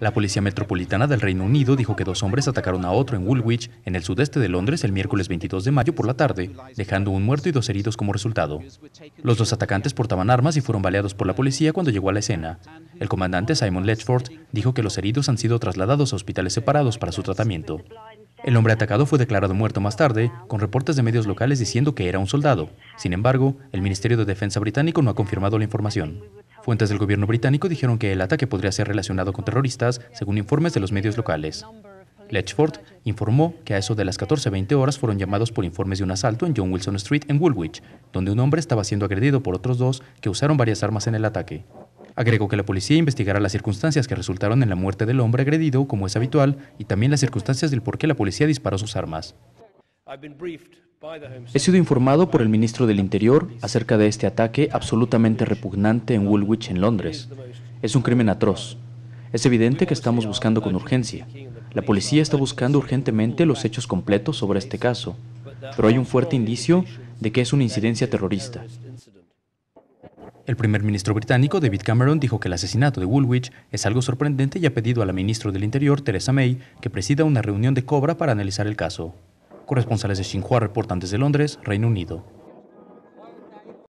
La Policía Metropolitana del Reino Unido dijo que dos hombres atacaron a otro en Woolwich, en el sudeste de Londres, el miércoles 22 de mayo por la tarde, dejando un muerto y dos heridos como resultado. Los dos atacantes portaban armas y fueron baleados por la policía cuando llegó a la escena. El comandante Simon Letchford dijo que los heridos han sido trasladados a hospitales separados para su tratamiento. El hombre atacado fue declarado muerto más tarde, con reportes de medios locales diciendo que era un soldado. Sin embargo, el Ministerio de Defensa británico no ha confirmado la información. Fuentes del gobierno británico dijeron que el ataque podría ser relacionado con terroristas, según informes de los medios locales. Letchford informó que a eso de las 14.20 horas fueron llamados por informes de un asalto en John Wilson Street en Woolwich, donde un hombre estaba siendo agredido por otros dos que usaron varias armas en el ataque. Agregó que la policía investigará las circunstancias que resultaron en la muerte del hombre agredido, como es habitual, y también las circunstancias del por qué la policía disparó sus armas. He sido informado por el ministro del Interior acerca de este ataque absolutamente repugnante en Woolwich, en Londres. Es un crimen atroz. Es evidente que estamos buscando con urgencia. La policía está buscando urgentemente los hechos completos sobre este caso, pero hay un fuerte indicio de que es una incidencia terrorista. El primer ministro británico, David Cameron, dijo que el asesinato de Woolwich es algo sorprendente y ha pedido a la ministra del Interior, Theresa May, que presida una reunión de Cobra para analizar el caso. Corresponsales de Xinhua reportan desde Londres, Reino Unido.